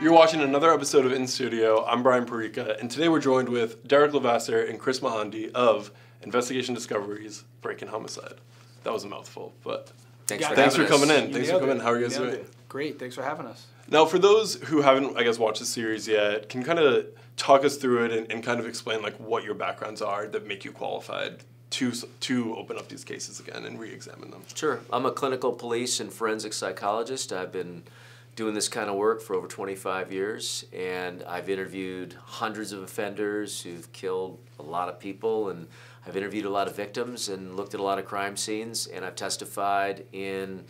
You're watching another episode of In Studio. I'm Brian Perica, and today we're joined with Derrick Levasseur and Kris Mohandie of Investigation Discoveries Breaking Homicide. That was a mouthful, but Thanks Yeah, for thanks for coming in. You Thanks for coming it. in. How are you guys doing? it. Great, thanks for having us. Now, for those who haven't, I guess, watched the series yet, can you kind of talk us through it and, and kind of explain like what your backgrounds are that make you qualified to to open up these cases again and re-examine them? Sure. I'm a clinical police and forensic psychologist. I've been doing this kind of work for over 25 years, and I've interviewed hundreds of offenders who've killed a lot of people, and I've interviewed a lot of victims and looked at a lot of crime scenes, and I've testified in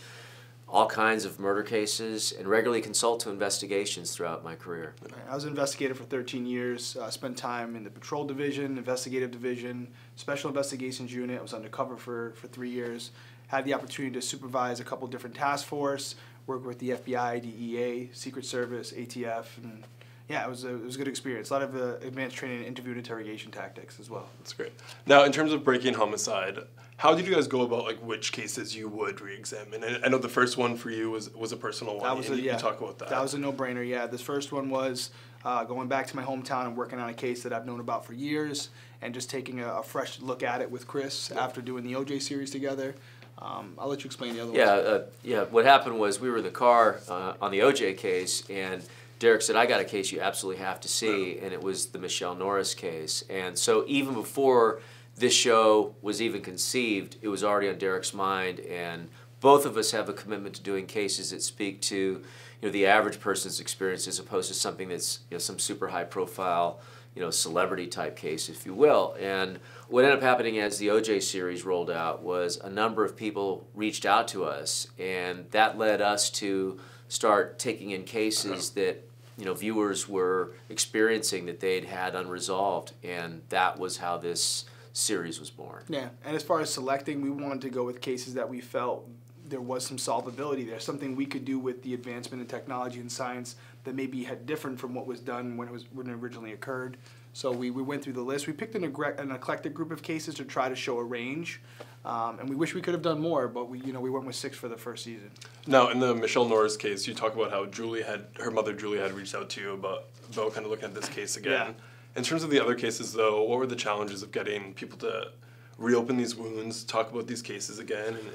all kinds of murder cases and regularly consult to investigations throughout my career. I was an investigator for 13 years. Uh, spent time in the patrol division, investigative division, special investigations unit. I was undercover for, for three years. Had the opportunity to supervise a couple different task force, work with the FBI, DEA, Secret Service, ATF, and yeah, it was a, it was a good experience. A lot of uh, advanced training in interview and interrogation tactics as well. That's great. Now, in terms of breaking homicide, how did you guys go about like which cases you would re-examine? And I know the first one for you was was a personal one. That was a, yeah. you talk about that. That was a no-brainer. Yeah, this first one was uh, going back to my hometown and working on a case that I've known about for years, and just taking a, a fresh look at it with Kris after doing the OJ series together. Um, I'll let you explain the other Yeah, ones. uh, yeah. What happened was we were in the car uh, on the OJ case, and Derrick said, "I got a case you absolutely have to see," and it was the Michelle Norris case. And so even before this show was even conceived, it was already on Derrick's mind, and both of us have a commitment to doing cases that speak to, you know, the average person's experience as opposed to something that's, you know, some super high profile, you know, celebrity type case, if you will. And what ended up happening as the OJ series rolled out was a number of people reached out to us, and that led us to start taking in cases uh-huh. that you know viewers were experiencing that they'd had unresolved, and that was how this series was born. Yeah, and as far as selecting, we wanted to go with cases that we felt there was some solvability there, something we could do with the advancement in technology and science that maybe had different from what was done when it was when it originally occurred. So we, we went through the list. We picked an, egre- an eclectic group of cases to try to show a range, um, and we wish we could have done more, but we you know we went with six for the first season. Now, in the Michelle Norris case, you talk about how Julie had her mother Julie had reached out to you about about kind of looking at this case again. Yeah. In terms of the other cases, though, what were the challenges of getting people to reopen these wounds, talk about these cases again, and,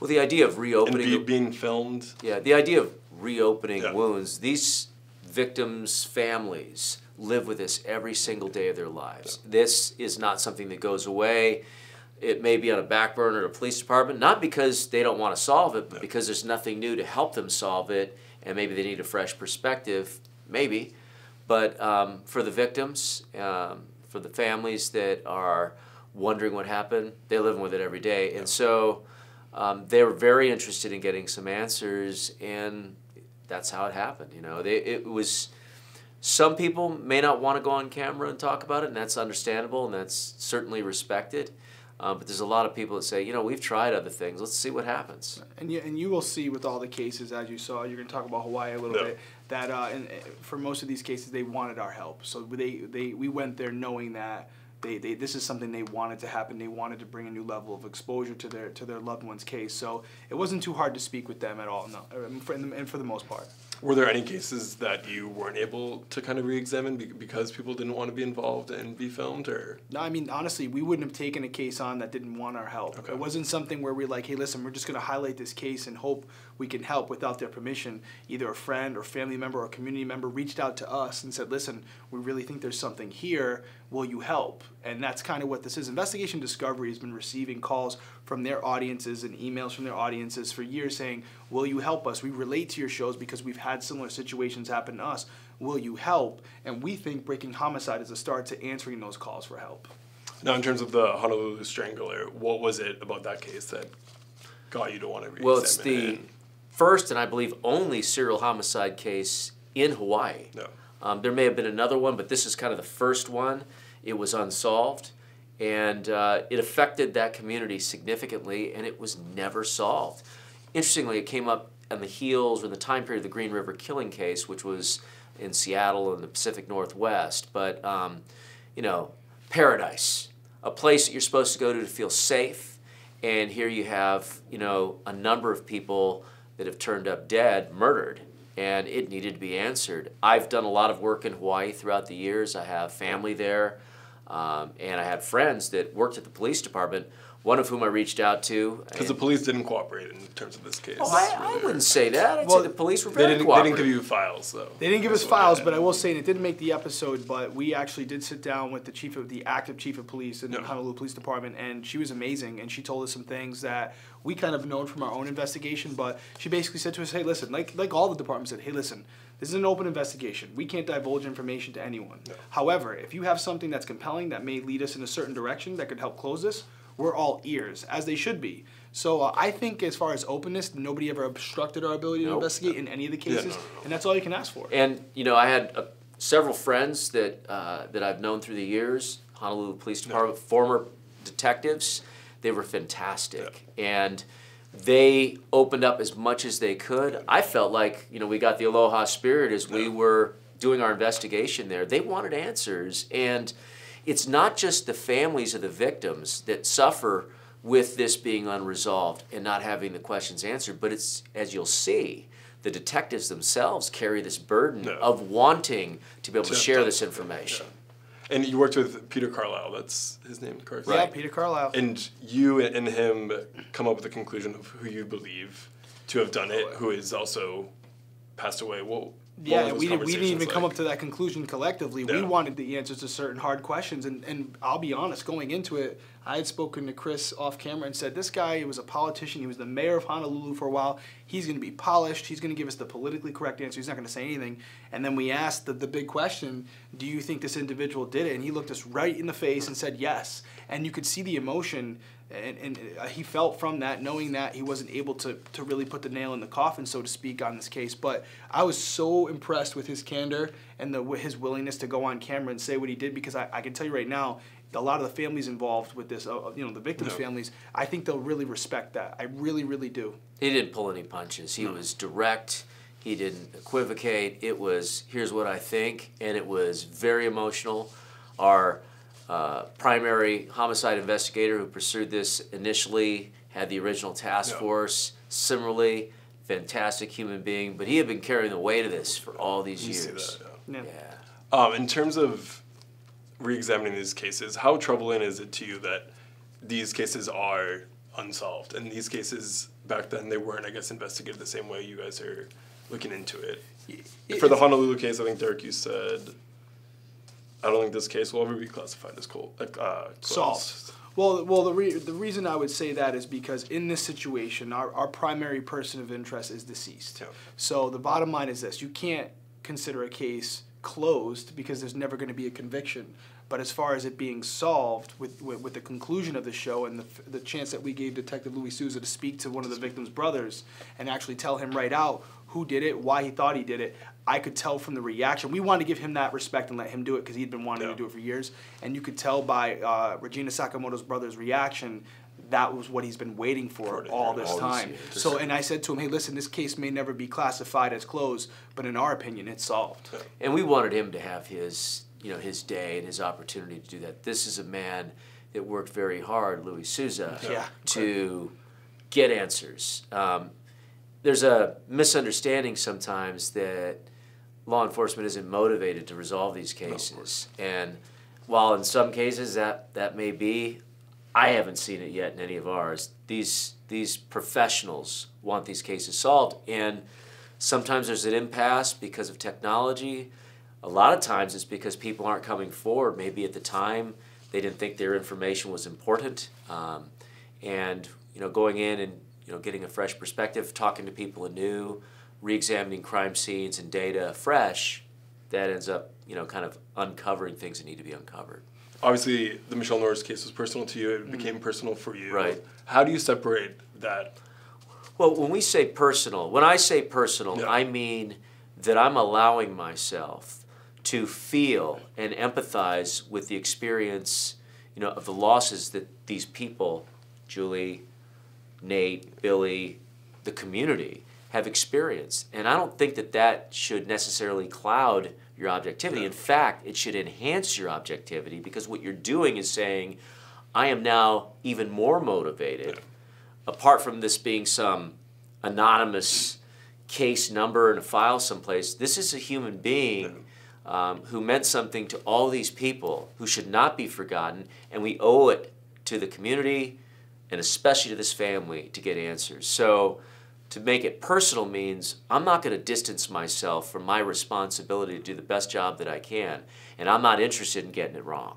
Well, the idea of and reopening be, being filmed? Yeah, the idea of reopening Yeah. wounds, these victims' families live with this every single day of their lives. This is not something that goes away. It may be on a back burner at a police department, not because they don't want to solve it, but because there's nothing new to help them solve it, and maybe they need a fresh perspective, maybe. But um, for the victims, um, for the families that are wondering what happened, they're living with it every day. And so um, they were very interested in getting some answers, and that's how it happened. You know, they, it was. Some people may not want to go on camera and talk about it, and that's understandable, and that's certainly respected. Um, but there's a lot of people that say, you know, we've tried other things. Let's see what happens. And you, and you will see with all the cases, as you saw, you're going to talk about Hawaii a little Yeah. bit, that uh, and, uh, for most of these cases, they wanted our help. So they, they we went there knowing that they, they this is something they wanted to happen. They wanted to bring a new level of exposure to their to their loved one's case. So it wasn't too hard to speak with them at all. No, and for, and for the most part. Were there any cases that you weren't able to kind of re-examine be- because people didn't want to be involved and be filmed, or No, I mean honestly, we wouldn't have taken a case on that didn't want our help. Okay. It wasn't something where we're like, hey, listen, we're just going to highlight this case and hope we can help without their permission. Either a friend or family member or community member reached out to us and said, listen, we really think there's something here. Will you help? And that's kind of what this is. Investigation Discovery has been receiving calls from their audiences and emails from their audiences for years saying, will you help us? We relate to your shows because we've had similar situations happen to us. Will you help? And we think Breaking Homicide is a start to answering those calls for help. now in terms of the Honolulu Strangler, what was it about that case that got you to want to re-examine Well, it's it? the first and I believe only serial homicide case in Hawaii. No. Um, there may have been another one, but this is kind of the first one. It was unsolved, and uh, it affected that community significantly, and it was never solved. Interestingly, it came up on the heels or the time period of the Green River killing case, which was in Seattle and the Pacific Northwest. But um, you know, paradise, a place that you're supposed to go to to feel safe, and here you have you know a number of people that have turned up dead, murdered, and it needed to be answered. I've done a lot of work in Hawaii throughout the years. I have family there, um, and I had friends that worked at the police department. One of whom I reached out to. Because the police didn't cooperate in terms of this case. Oh, I, I wouldn't say that. I'd Well, say the police were They didn't, they didn't give you files, though. They didn't give us That's what I files, had. but I will say, and it didn't make the episode, but we actually did sit down with the chief of the active chief of police in the Honolulu Police Department, and she was amazing, and she told us some things that we kind of known from our own investigation, but she basically said to us, hey, listen, like like all the departments said, hey, listen, this is an open investigation. We can't divulge information to anyone. Yeah. However, if you have something that's compelling that may lead us in a certain direction that could help close this, we're all ears, as they should be. So uh, I think, as far as openness, nobody ever obstructed our ability to Nope. investigate in any of the Yeah, no, cases, no, no. and that's all you can ask for. And you know, I had uh, several friends that uh, that I've known through the years, Honolulu Police Department, former detectives. They were fantastic, and they opened up as much as they could. I felt like you know we got the aloha spirit as we were doing our investigation there. They wanted answers, and it's not just the families of the victims that suffer with this being unresolved and not having the questions answered, but it's as you'll see. The detectives themselves carry this burden Yeah. of wanting to be able to To- share this information. And you worked with Peter Carlisle. That's his name, correct? Yeah, Peter Carlisle. And you and him come up with a conclusion of who you believe to have done it, who is also passed away. Well, yeah, we, didn't- we didn't even come up to that conclusion collectively. We wanted the answers to certain hard questions, and, and I'll be honest, going into it, I had spoken to Kris off camera and said, This guy he was a politician. He was the mayor of Honolulu for a while. He's going to be polished. He's going to give us the politically correct answer. He's not going to say anything. And then we asked the, the big question Do you think this individual did it? And he looked us right in the face and said, Yes. And you could see the emotion and, and uh, he felt from that, knowing that he wasn't able to, to really put the nail in the coffin, so to speak, on this case. But I was so impressed with his candor and the, his willingness to go on camera and say what he did because I, I can tell you right now, a lot of the families involved with this, uh, you know, the victims' Yeah. families, I think they'll really respect that. I really, really do. He didn't pull any punches. He was direct. He didn't equivocate. It was, here's what I think, and it was very emotional. Our uh, primary homicide investigator who pursued this initially had the original task Yeah. force. Similarly, fantastic human being, but he had been carrying the weight of this for all these You see years. that, yeah. Yeah. Yeah. Um, in terms of re-examining these cases, how troubling is it to you that these cases are unsolved? And these cases back then they weren't, I guess, investigated the same way you guys are looking into it. For the Honolulu case, I think Derrick, you said, I don't think this case will ever be classified as cold, uh, closed. Solved. Well, well, the re- the reason I would say that is because in this situation, our, our primary person of interest is deceased. Yeah. So the bottom line is this: you can't consider a case closed because there's never going to be a conviction. But as far as it being solved with, with, with the conclusion of the show and the, the chance that we gave Detective Louis Souza to speak to one of the victim's brothers and actually tell him right out who did it, why he thought he did it, I could tell from the reaction. We wanted to give him that respect and let him do it because he'd been wanting Yeah. to do it for years. And you could tell by uh, Regina Sakamoto's brother's reaction that was what he's been waiting for For all this all time. years. So, and I said to him, hey, listen, this case may never be classified as closed, but in our opinion, it's solved. And we wanted him to have his, you know, his day and his opportunity to do that. This is a man that worked very hard, Louis Souza, Yeah. to get answers. Um, there's a misunderstanding sometimes that law enforcement isn't motivated to resolve these cases. and while in some cases that, that may be, I haven't seen it yet in any of ours. These these professionals want these cases solved, and sometimes there's an impasse because of technology. A lot of times it's because people aren't coming forward. Maybe at the time they didn't think their information was important, um, and you know going in and you know getting a fresh perspective, talking to people anew, re-examining crime scenes and data fresh, that ends up you know kind of uncovering things that need to be uncovered. Obviously, the Michelle Norris case was personal to you. It became personal for you. Right. How do you separate that? Well, when we say personal, when I say personal, Yeah. I mean that I'm allowing myself to feel and empathize with the experience, you know, of the losses that these people, Julie, Nate, Billy, the community have experienced. And I don't think that that should necessarily cloud your objectivity. In fact, it should enhance your objectivity because what you're doing is saying, I am now even more motivated apart from this being some anonymous case number in a file someplace. This is a human being um, who meant something to all these people who should not be forgotten, and we owe it to the community and especially to this family to get answers. So, to make it personal means I'm not going to distance myself from my responsibility to do the best job that I can, and I'm not interested in getting it wrong.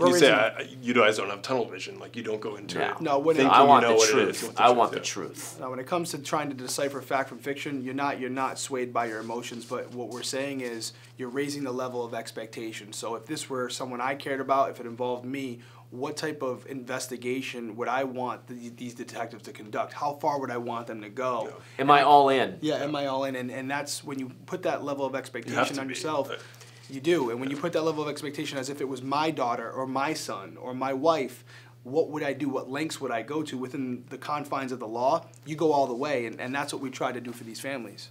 Right. You say I, I- you guys don't have tunnel vision. Like you don't go into No. it. No, when it- I want you know the what it is. truth. You want I want the truth. Now, when it comes to trying to decipher fact from fiction, you're not you're not swayed by your emotions. But what we're saying is you're raising the level of expectation. So if this were someone I cared about, if it involved me, what type of investigation would I want the, these detectives to conduct? How far would I want them to go? Yeah. Am I all in? Yeah, am I all in? And, and that's when you put that level of expectation on be, yourself. You do. And when you put that level of expectation as if it was my daughter or my son or my wife, what would I do? What lengths would I go to within the confines of the law? You go all the way. And, and that's what we try to do for these families.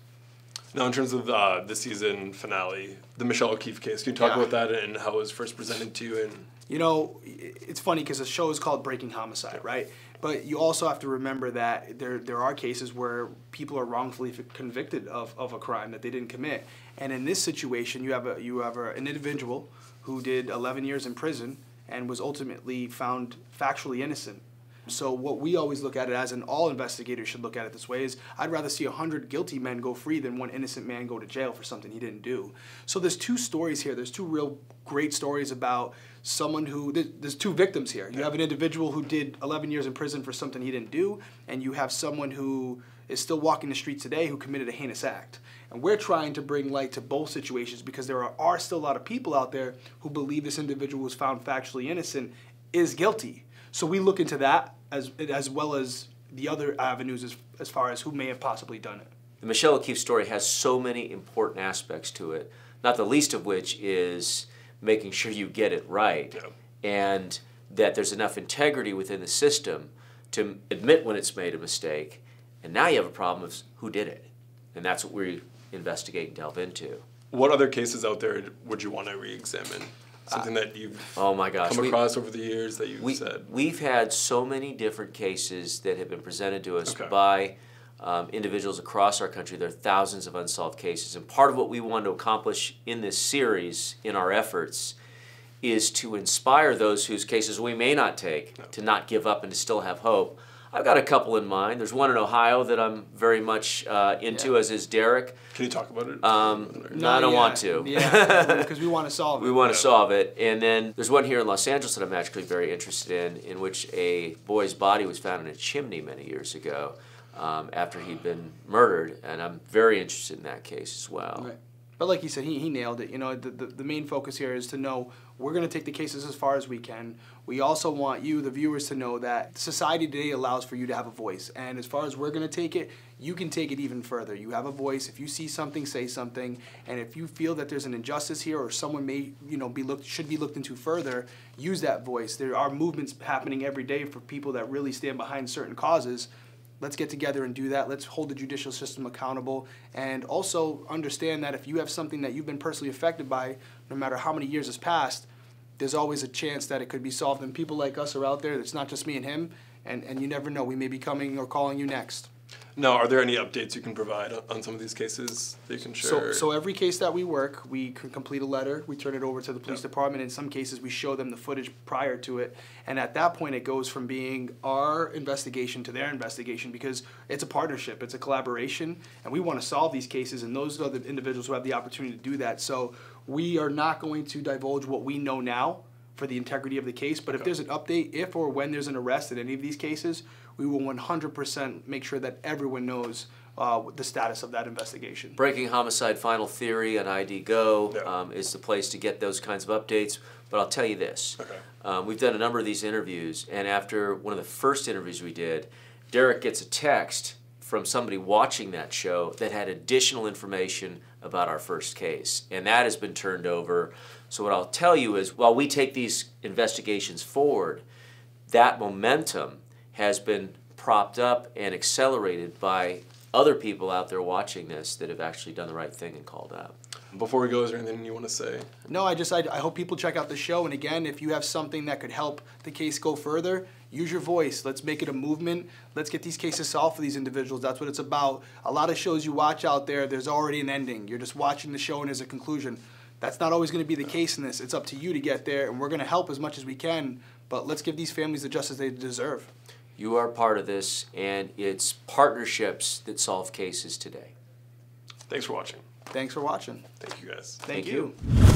Now, in terms of uh, the season finale, the Michelle O'Keefe case, can you talk Yeah. about that and how it was first presented to you? And You know, it's funny because the show is called Breaking Homicide, right? But you also have to remember that there, there are cases where people are wrongfully convicted of, of a crime that they didn't commit. And in this situation, you have, a, you have a, an individual who did 11 years in prison and was ultimately found factually innocent. So what we always look at it as, and all investigators should look at it this way, is I'd rather see hundred guilty men go free than one innocent man go to jail for something he didn't do. So there's two stories here. There's two real great stories about someone who there's, there's two victims here. You have an individual who did 11 years in prison for something he didn't do, and you have someone who is still walking the streets today who committed a heinous act. And we're trying to bring light to both situations because there are, are still a lot of people out there who believe this individual was found factually innocent is guilty. So we look into that as as well as the other avenues as, as far as who may have possibly done it. The Michelle O'Keefe story has so many important aspects to it, not the least of which is making sure you get it right Yeah. and that there's enough integrity within the system to admit when it's made a mistake. And now you have a problem of who did it. And that's what we investigate and delve into. what other cases out there would you want to re-examine? Something that you've Oh my gosh. come we- across over the years that you've we, said. We've had so many different cases that have been presented to us Okay. by um, individuals across our country. There are thousands of unsolved cases. And part of what we want to accomplish in this series, in our efforts, is to inspire those whose cases we may not take No. to not give up and to still have hope. I've got a couple in mind. There's one in Ohio that I'm very much uh, into, Yeah. as is Derrick. Can you talk about it? Um, Or- No, I don't want to. Yeah, because we want to solve it. We want to Yeah. solve it. And then there's one here in Los Angeles that I'm actually very interested in, in which a boy's body was found in a chimney many years ago um, after he'd been murdered. And I'm very interested in that case as well. Right. But like you said, he, he nailed it. You know, the, the, the main focus here is to know we're going to take the cases as far as we can. We also want you, the viewers, to know that society today allows for you to have a voice. And as far as we're going to take it, you can take it even further. You have a voice. If you see something, say something. And if you feel that there's an injustice here or someone may, you know, be looked should be looked into further, use that voice. There are movements happening every day for people that really stand behind certain causes let's get together and do that. Let's hold the judicial system accountable and also understand that if you have something that you've been personally affected by, no matter how many years has passed, there's always a chance that it could be solved. And people like us are out there. It's not just me and him. And, and you never know. We may be coming or calling you next. Now, are there any updates you can provide on, on some of these cases that you can share? So, so every case that we work, we can complete a letter. We turn it over to the police Yeah. department. In some cases, we show them the footage prior to it, and at that point, it goes from being our investigation to their investigation because it's a partnership, it's a collaboration, and we want to solve these cases. And those are the individuals who have the opportunity to do that. So we are not going to divulge what we know now for the integrity of the case. But if there's an update, if or when there's an arrest in any of these cases, we will 100% make sure that everyone knows uh, the status of that investigation. Breaking Homicide Final Theory on ID Go Yeah. um, is the place to get those kinds of updates. But I'll tell you this Okay. um, we've done a number of these interviews, and after one of the first interviews we did, Derrick gets a text from somebody watching that show that had additional information about our first case, and that has been turned over. So, what I'll tell you is while we take these investigations forward, that momentum has been propped up and accelerated by other people out there watching this that have actually done the right thing and called out. Before we go, is there anything you want to say? No, I just I, I hope people check out the show. And again, if you have something that could help the case go further, use your voice. Let's make it a movement. Let's get these cases solved for these individuals. That's what it's about. A lot of shows you watch out there, there's already an ending. You're just watching the show and there's a conclusion. That's not always going to be the case in this. It's up to you to get there, and we're going to help as much as we can. But let's give these families the justice they deserve. You are part of this, and it's partnerships that solve cases today. Thanks for watching. Thanks for watching. Thank you guys. Thank, Thank you. you.